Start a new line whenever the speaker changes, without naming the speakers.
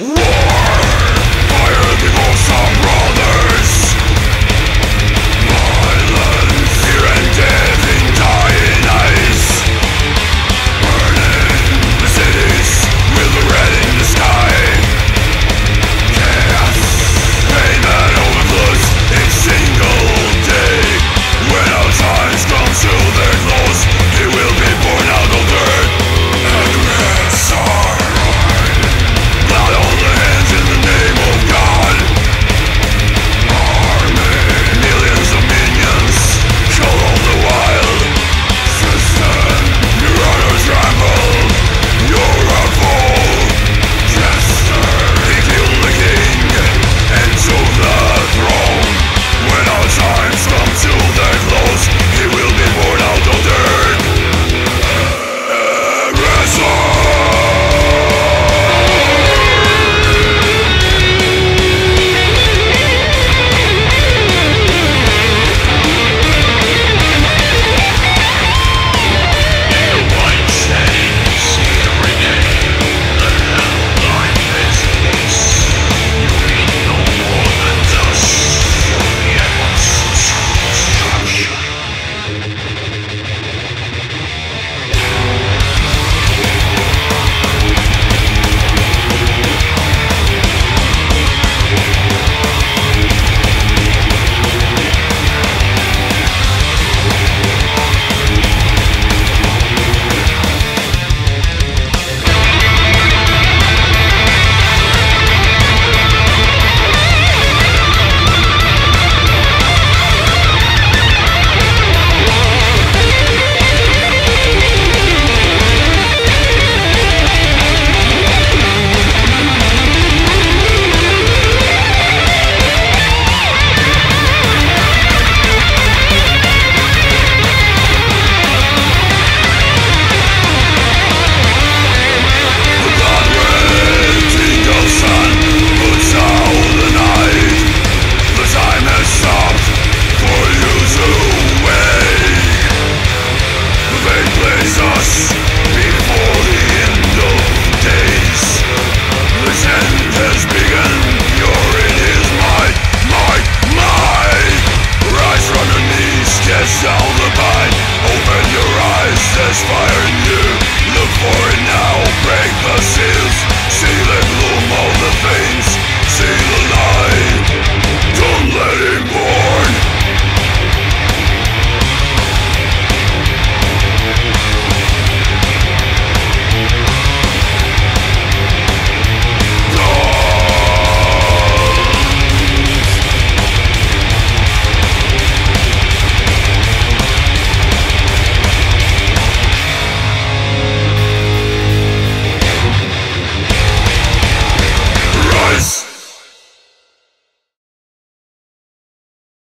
Whoa! Peace.